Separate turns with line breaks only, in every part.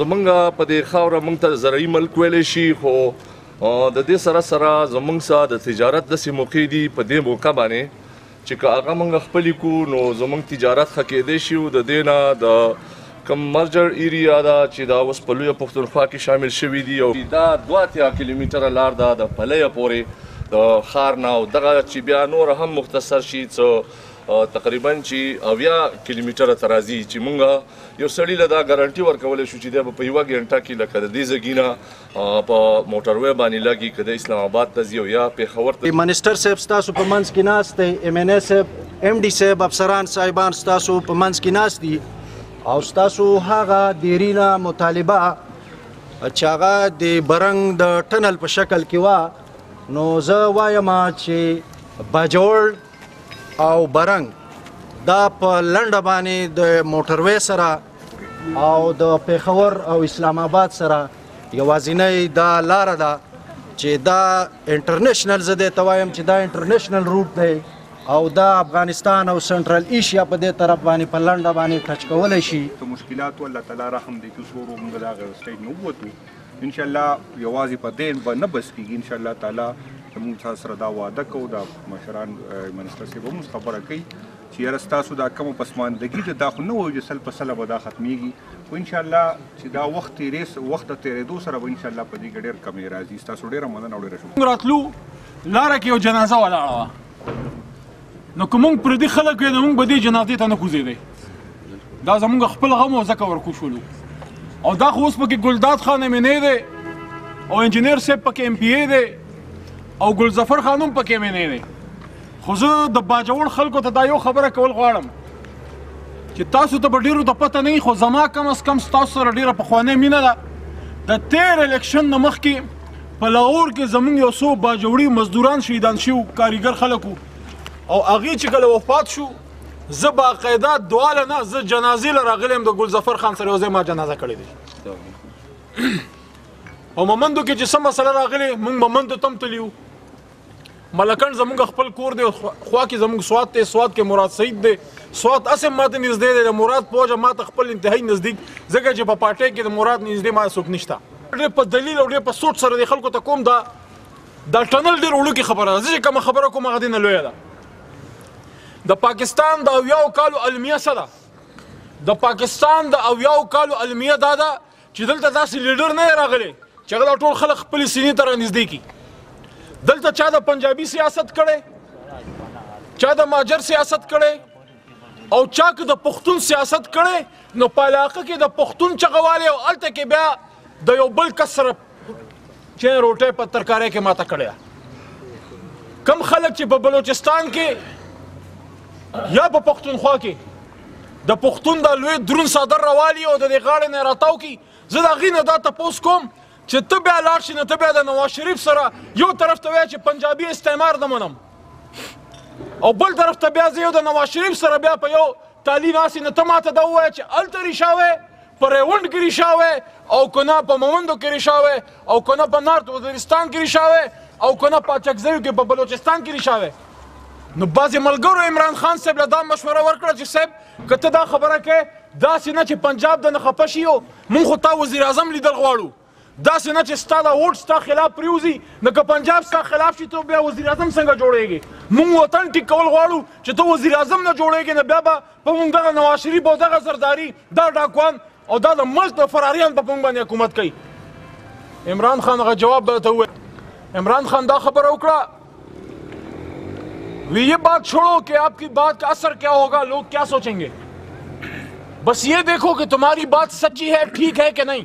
زمونږ په دې خاوره مونږ ته زرعي ملک ویل شي خو د دې سره سره زمونږ سره د تجارت داسې موقع دي په دې موقع باندې چې که هغه مونږ خپل کو نو زمونږ تجارت ښه کېدی شي او د دې نه د کوم مرجر ایریا ده چې دا اوس په لویه پښتونخوا کې شامل شوي دي او دا دوه اتیا کیلومتره لار ده د پلیه پورې د ښار نه او دغه چې بیا نور هم مختصر شي څه تقریبا چې اویا کیلومتره ته راځي چې مونږ یو سړي له دا ګارنټي ورکولی شو چې دی به په یوه ګینټه کې لکه د دې ځګي نه په موټروی باندې لګي که د اسلام آباد ته ځي او یا پېښور ته
منسټر صاحب ستاسو په منځ کې ناست دی ایم ان اے صاحب ایم ډي صاحب افسران صاحبان ستاسو په منځ کې ناست دي او ستاسو هغه دیرینه مطالبه چې هغه د برنګ د ټنل په شکل کې وه نو زه وایم چې باجوړ او برنګ دا په لنډه باندې د موټروي سره او د پیښور او اسلام آباد سره یوازینی دا لار ده چې دا انټرنیشنل زده توایم چې دا انټرنیشنل روټ دی او دا افغانستان او سنټرال ایشیا په دې طرف باندې په لنډه باندې ټچ کولای شي
ته مشکلات الله تعالی رحم دې چې څورو موږ دا غوښتې نو وته ان شاء الله یوازې په دې به نه بس کیږي ان شاء الله تعالی موږ تاسو سره دا وعده کوو دا مشران منسټر صاحب هم خبره کوي چې یاره ستاسو دا کومه پسماندګي ده دا خو نه وایو چې سل په سله به دا ختمېږي خو انشاءالله چې دا وخت تېرېس وخت د تېرېدو سره به انشاءالله په دې کې ډېر کمی راځي ستاسو ډېره مننه او ډېره شکر
راتلو لاره کې یو جنازه ولاړه وه نو که مونږ پردي خلک وای نو مونږ به دې جنازې ته نه کوزېدی دا زمونږ خپل غم او ځکه ورکو شولو او دا خو اوس پکې ګلداد خان ایم ان ای دی او انجنیر صاحب پکې ایم پی ای دی او ګلظفر خان هم پکې ایم ان ای دی خو زه د باجوړ خلکو ته دا یو خبره کول غواړم چې تاسو ته به ډیرو ته پته نه خو زما کم از کم تاسو سره ډیره پخوانۍ مینه ده د تیر الیکشن نه مخکې په لاهور کې زمونږ یو څو باجوړي مزدوران شهیدان شو کاریګر خلکو او هغه چې کله وفات شو زه باقاعده دواله نه زه جنازې لره غلم د ګل ظفر خان سره یوځای ما جنازه کړې دي او ممندو کې چې سم مسله راغلي مونږ ممندو تم تلیو ملکن زمونږ خپل کور دی خوا کې زمونږ سواد ته سواد کې مراد سعید دی سواد اسم ماته نږدې دی د مراد پوجا ماته خپل انتهایی نزدیک ځکه چې په پارټي کې د مراد نږدې ما څوک نشته ډېر په دلیل او ډېر په سوچ سره د خلکو ته کوم دا دا ټنل ډېر وړوکی خبره ده چې کوم خبره کوم هغه دینه لوی ده د پاکستان د اویاو کالو المیه سره د پاکستان د اویاو کالو المیه دا ده چې دلته داسې لیډر نه راغلی چې هغه ټول خلک خپل سینې ته رانږدې کی دلته چا د پنجابي سیاست کړي چا د ماجر سیاست کړي او چا که د پښتون سیاست کړي نو په علاقه کې د پښتون چغواله او الته کې بیا د یو بل کسر چه روټه په ترکارې کې ماته کړی ده کم خلک چې په بلوچستان کې یا په پښتونخوا کې د پښتون د لوی درون صدر روالي او د غاړې نه راتاو کی زه دا غینه دا تاسو کوم چې ته بیا لاړ شې نه ته بیا د نواز شریف سره یو طرف ته وای چې پنجابي استعمار د منم او بل طرف ته بیا زه یو د نواز شریف سره بیا په یو تالی ناسې نه ته ماته دا وای چې التری شاوه په ریوند کې ریشاوه او کنه په مومندو کې ریشاوه او کنه په نارت وزیرستان کې ریشاوه او کنه په چکزیو کې په بلوچستان کې ریشاوه نو بعضې ملګرو عمران خان صاحب له دا مشوره ورکړه چې صاحب که ته دا خبره کوې داسې نه چې پنجاب د نه خفه شي او مونږ خو تا وزیر اعظم لیدل غواړو داسې نه چې ستا دا ووټ ستا خلاف پریوزي نو که پنجاب ستا خلاف شي ته بیا وزیر اعظم څنګه جوړیږي موږ وطن ټیک کول غواړو چې ته وزیر اعظم نه جوړیږي نه بیا به په موږ دغه نواز شریف او دغه زرداری دا ډاکوان او دا د ملک د فراریان په موږ باندې حکومت کوي عمران خان هغه جواب درته وویل عمران خان دا خبره وکړه وی یہ بات چھوڑو کہ آپ کی بات کا اثر کیا ہوگا لوگ کیا سوچیں گے بس یہ دیکھو کہ تمہاری بات سچی ہے ٹھیک ہے کہ نہیں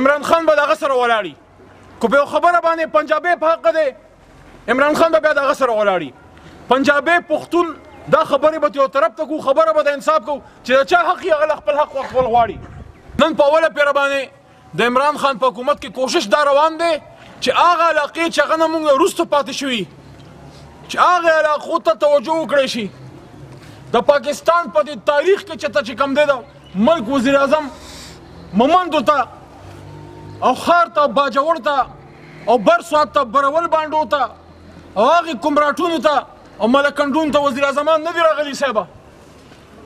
عمران خان به دغه سره ولاړی کو په خبره باندې پنجابي په حق دی عمران خان به دغه سره ولاړی پنجابي پښتون دا خبره به یو طرف ته کو خبره به د انصاف کو چې دا چا حق یې غل خپل حق خپل غواړي نن په اوله پیر باندې د عمران خان په حکومت کې کوشش دا روان دی چې هغه علاقې چې غنه موږ وروسته پاتې شوي چې هغه علاقو ته توجه وکړي شي د پاکستان په تاریخ کې چې ته چې کم دی دا ملک وزیر اعظم ممندو ته او خار ته باجوړ ته او بر سواد ته برول باندو ته او هغه کومراټونو ته او ملکندون ته وزیر اعظم نه دی راغلی صاحب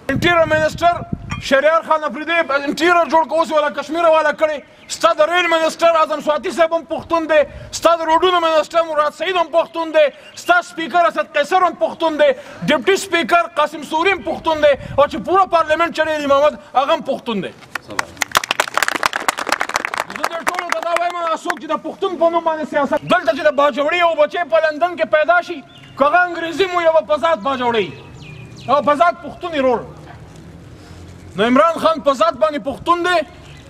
انټیریر منسٹر شریار خان افریدی انټیریر جوړ کوس ولا کشمیر والا کړي ستا د ریل منسټر اعظم سواتی صاحب هم پښتون دی ستا د روډونو منسټر مراد سعید هم پښتون دی ستا سپیکر اسد قیصر هم پښتون دی ډپټي سپیکر قاسم سوري هم پښتون دی او چې پوره پارلیمنټ چلوي علي محمد هغه هم پښتون دی څوک چې د پښتون په نوم باندې سیاست دلته چې د باجوړي او بچې په لندن کې پیدا شي کغه انګریزي مو یو په ذات باجوړي او په ذات پښتون رول نو عمران خان په ذات باندې پښتون دی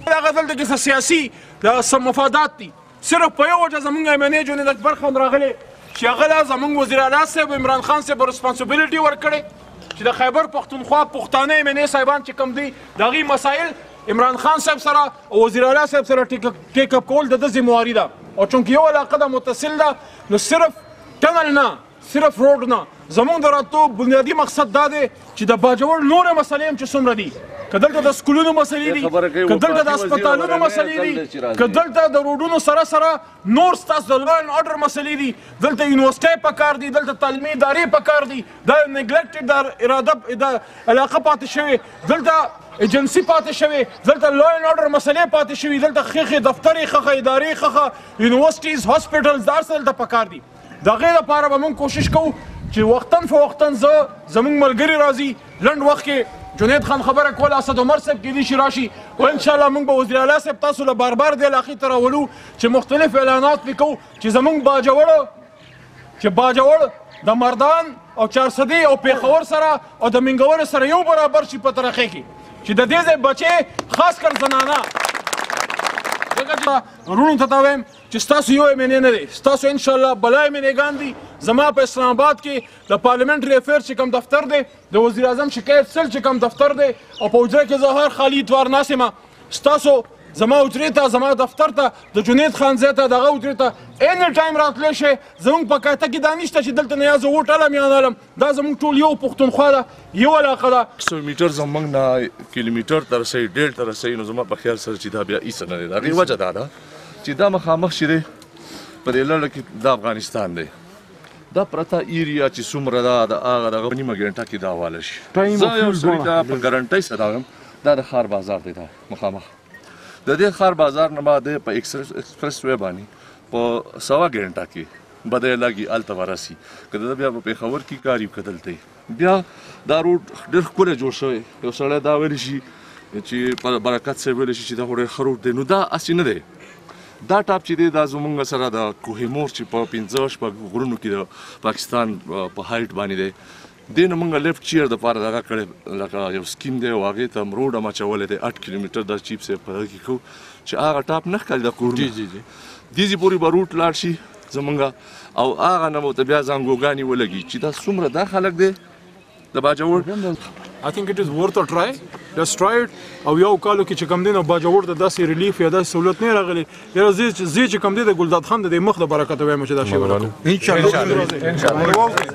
هغه دلته کې څه سیاسي څه مفادات دي صرف په یو وجه زمونږ ایم ان ای جونې د برخوند راغلی چې هغه لا زمونږ وزیر اعلی صاحب عمران خان صاحب رسپانسبیلیټي ورکړي چې د خیبر پښتونخوا پښتانه ایم ان ای صاحبان چې کم دي د هغوی مسایل عمران خان صاحب سره او وزیر اعلی صاحب سره ټیک اپ کول د ده ذمواري ده او چونکې یو علاقه ده متصل ده نو صرف ټنل نه صرف روډ نه زمونږ د راتلو بنیادي مقصد دا دی چې د باجوړ نورې مسلې هم چې څومره دي که دلته د سکولونو مسلې دي که دلته د هسپتالونو مسلې دي که دلته د روډونو سره سره نور ستاسو د لا اینډ ارډر مسلې دي دلته یونیورسټۍ پکار دي دلته تعلیمي ادارې پکار دي دا نیګلیکټډ دا اراده دا علاقه پاتې شوې دلته ایجنسی پاتې شوی دلته لا ان اورډر مسلې پاتې شوی دلته خخه دفترې خخه ادارې خخه یونیورسيټیز هسپټلز دار سره دلته پکار دي د هغې لپاره به موږ کوشش کوو چې وختاً فوقتاً زه زموږ ملګري راځي لنډ وخت کې جنید خان خبره کوله اسد عمر صاحب کې دي شي راشي او ان شاء الله موږ به وزیر اعلی صاحب تاسو له بار بار د علاقې ته راولو چې مختلف اعلانات پې کوو چې زموږ باجوړ چې باجوړ د مردان او چارسدي او پیښور سره او د منګور سره یو برابر شي په ترخه کې چې د دې ځای بچي خاص کر زنانه دغه رونو ته وایم چې ستاسو یو ایم ان ای نه دی ستاسو ان شاء الله بلا ایم ان ای ګان دي زما په اسلام آباد کې د پارلیمنټري افیرز چې کوم دفتر دی د وزیر اعظم شکایت سل چې کوم دفتر دی او په حجره کې زه هر خالي اتوار ناست یم ستاسو زما حجرې ته زما دفتر ته د جنید خان ځای ته دغه حجرې ته اني ټایم راتلی شي زموږ په کاته کې دا نشته چې دلته نه یازه ووټ علم یا نه علم دا زموږ ټول یو پښتونخوا ده یو علاقه ده.
سو میټر زمونږ نه کیلومیټر ته رسي ډیل ته رسي نو زما په خیال سره چې دا بیا هیڅ نه دی دا غي وجه دا ده چې دا مخامخ شي دی په دې لړ کې د افغانستان دی دا پرتا ایریا چې څومره دا د هغه دغه نیمه ګنټه کې دا واله شي زه یو سړي ته په ګارنټۍ سره وایم دا د ښار بازار دی دا مخامخ د دې ښار بازار نه ما د په ایکسپریس وې باندې په سوا ګنټه کې به دی لږی هلته ورسی که ده بیا په پیښور کی کار وی که دلته یی بیا دا روډ ډیر ښکلی جوړ شوی یو سړی دا ویلی شي چې برکت صاحب ویلی شي چې دا خو ډیر ښه روډ دی نو دا هسې نه دی دا ټاپ چې دی دا زمونږ سره د کوه مور چې په پنځه شپږ غرونو کې د پاکستان په هایټ باندې دی دی نه مونږ لیفټ چیر د پاره دغه کړی لکه یو سکیم دی او هغه ته روډ هم اچولی دی 8 کیلومتر د چیپ صاحب په کې کو چې هغه ټاپ نه ښکاري د کورونه
جی جی جی
دیزی پوری به روټ لاړ شي زمونږ او هغه نه مو ته بیا زنګوګانی ولګي چې دا څومره دا خلک دی د باجوړ
I think it is worth a try just try it او یو کالو کې چې کم دین او باجوړ ته داسې ریلیف یا داسې سہولت نه راغلی یاره زه زه چې کوم دی د ګلداد خان د دې مخ د برکت وایم چې دا شی ورکو ان شاء الله
ان شاء الله